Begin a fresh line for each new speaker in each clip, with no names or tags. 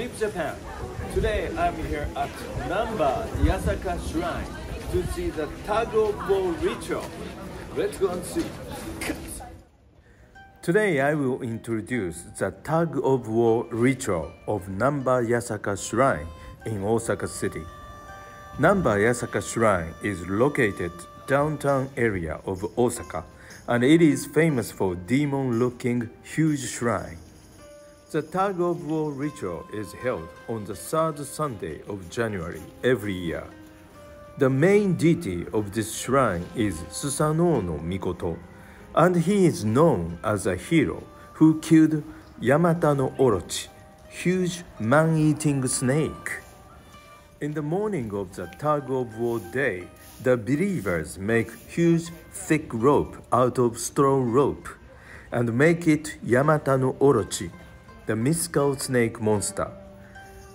Deep Japan. Today I'm here at Namba Yasaka Shrine to see the of war ritual. Let's go and see. Today I will introduce the tug of war ritual of Namba Yasaka Shrine in Osaka City. Namba Yasaka Shrine is located downtown area of Osaka and it is famous for demon-looking huge shrine. The tug of war ritual is held on the third Sunday of January every year. The main deity of this shrine is Susanoo no Mikoto, and he is known as a hero who killed Yamata no Orochi, huge man-eating snake. In the morning of the tug of war day, the believers make huge thick rope out of straw rope and make it Yamata no Orochi, the mystical snake monster.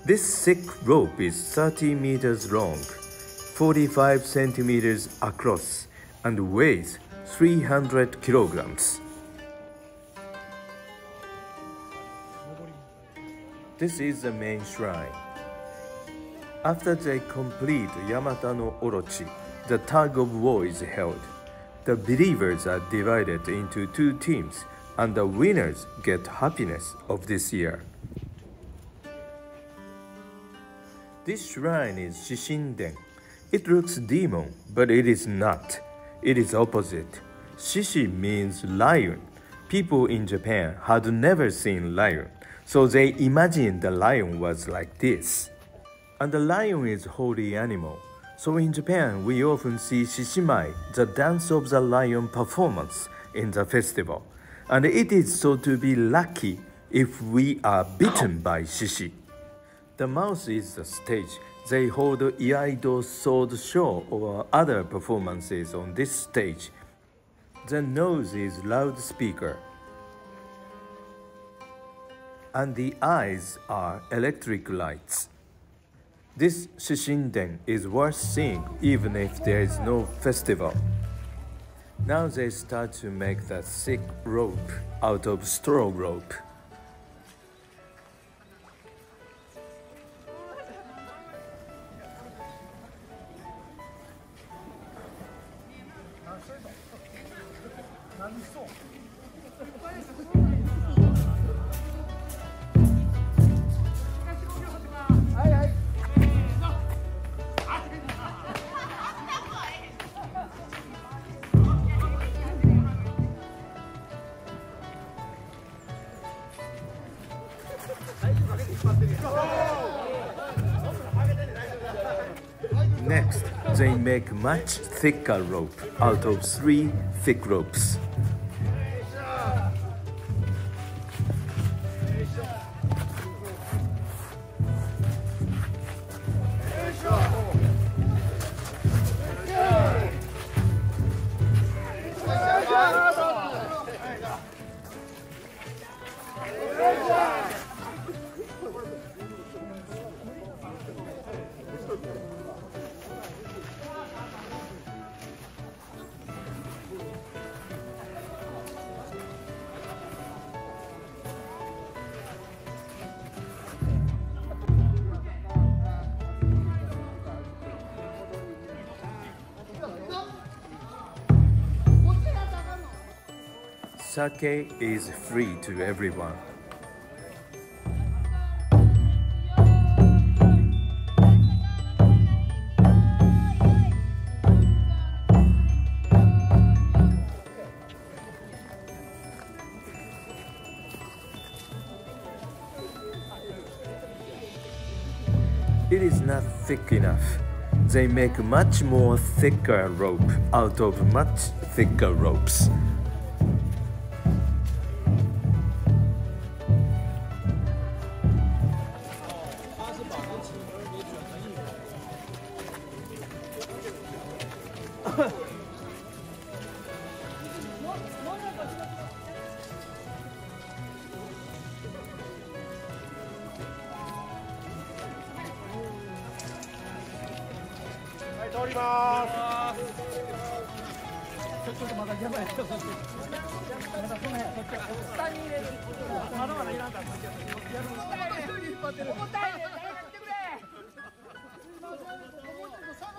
This thick rope is 30 meters long, 45 centimeters across, and weighs 300 kilograms. This is the main shrine. After they complete Yamata no Orochi, the tug of war is held. The believers are divided into two teams, and the winners get happiness of this year. This shrine is Shishiden. It looks demon, but it is not. It is opposite. Shishi means lion. People in Japan had never seen lion, so they imagined the lion was like this. And the lion is holy animal. So in Japan, we often see Shishimai, the dance of the lion performance in the festival. And it is so to be lucky if we are bitten by Shishi. The mouth is the stage. They hold Iaido sword show or other performances on this stage. The nose is loudspeaker. And the eyes are electric lights. This Shishiden is worth seeing even if there is no festival. Now they start to make the thick rope out of straw rope. Next, they make much thicker rope out of three thick ropes. Sake is free to everyone. It is not thick enough. They make much more thicker rope out of much thicker ropes.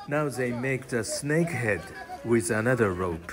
Now they make the snake head with another rope.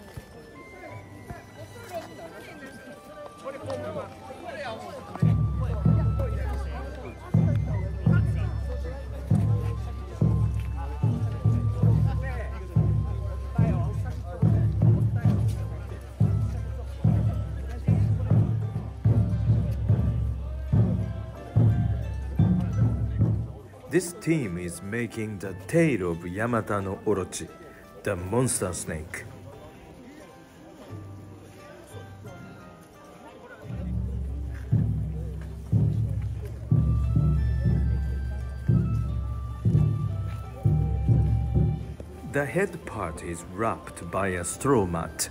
This team is making the tail of Yamata no Orochi, the monster snake. The head part is wrapped by a straw mat.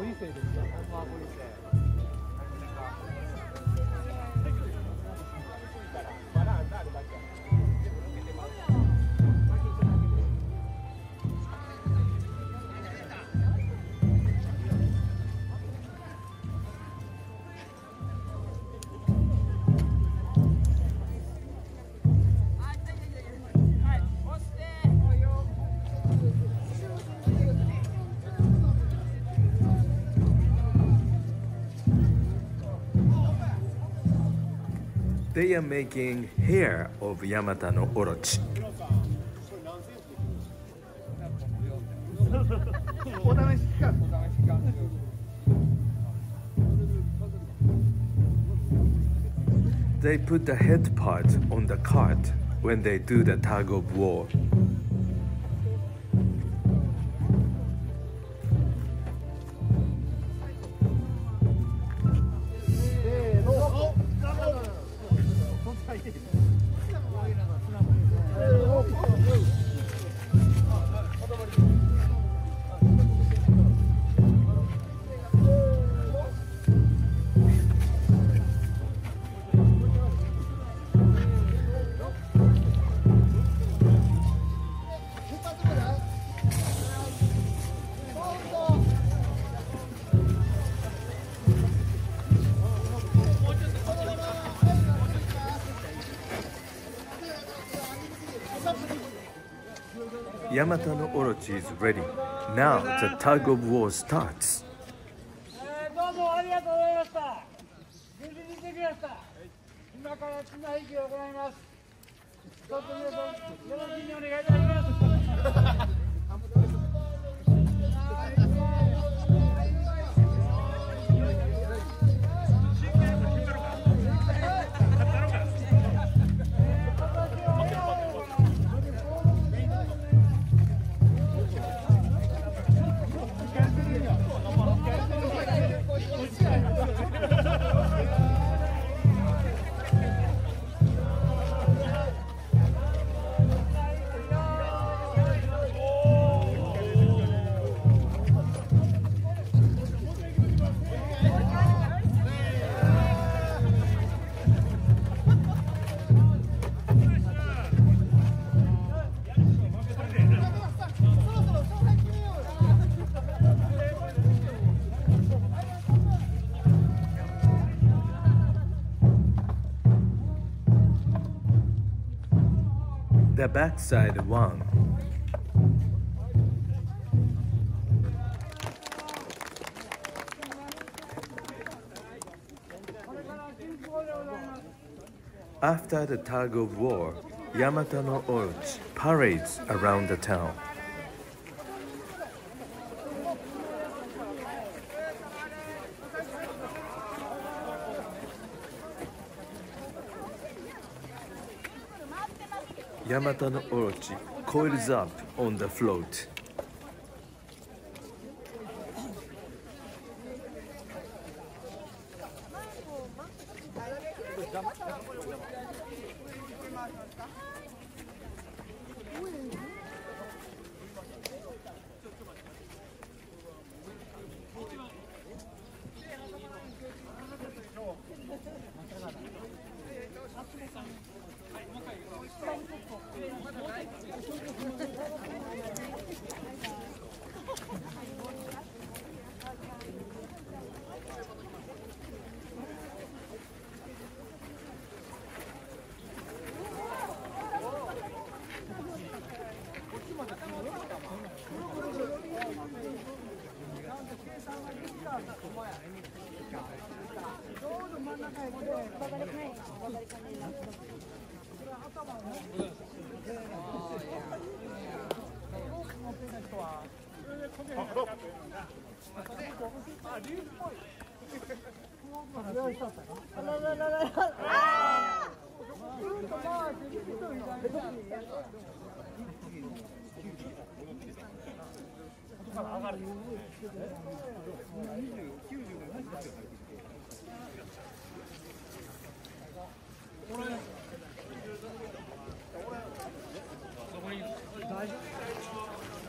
ご時世ですよ、ほんまご時世。
They are making hair of Yamata no Orochi. they put the head part on the cart when they do the tug of war. Yamata no Orochi is ready. Now the tug of war starts.
どうもありがとうございました。無事にできました。今から綱引きを行います。ちょっと皆さん、よろしくお願いいたします。
the backside one. After the tug of war, Yamata no Orochi parades around the town. Yamata no Orochi coils up on the float. They return to the shrine. He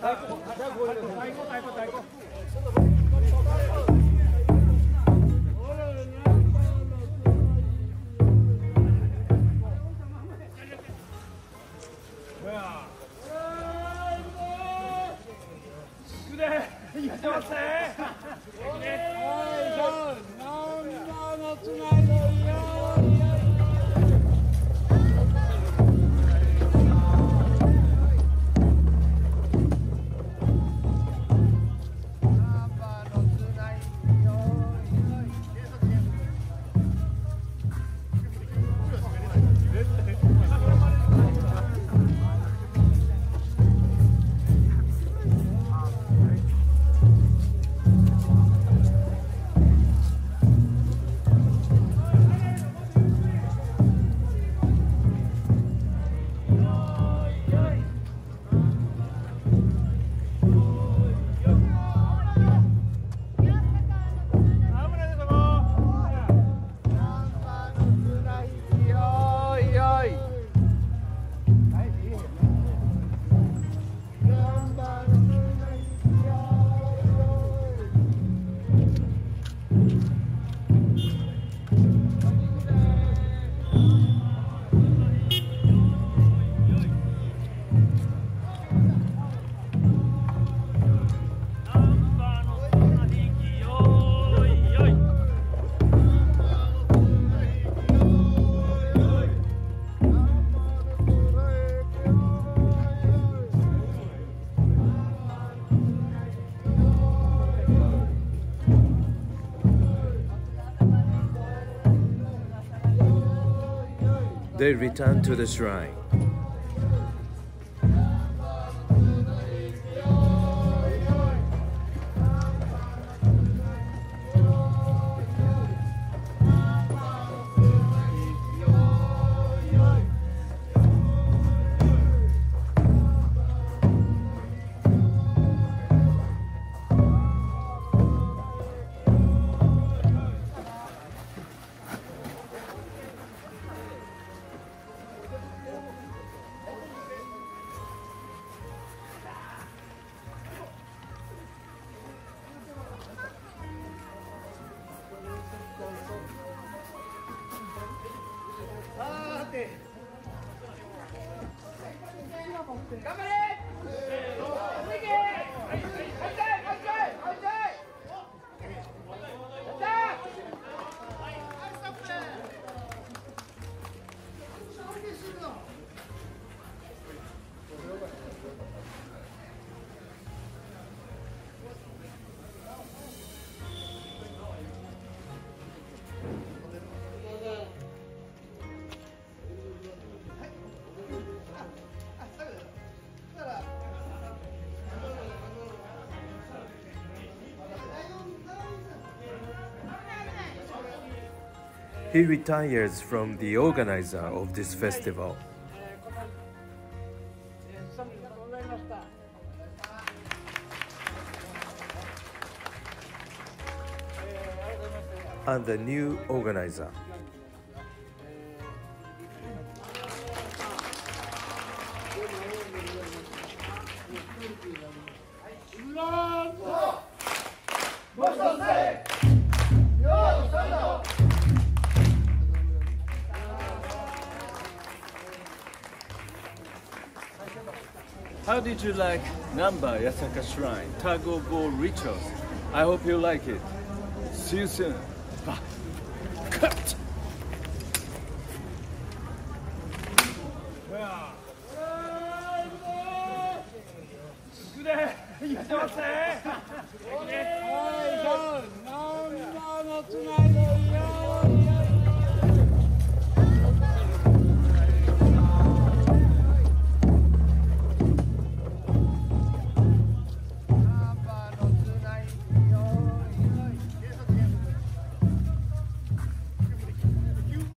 retires from the organizer of this festival.
え they returned to the shrine. Come on! He retires from the organizer of this festival.
And the new organizer. Lord, 'How did you like Namba Yasaka Shrine Tago War rituals? I hope you like it. See you soon. Bye. Cut.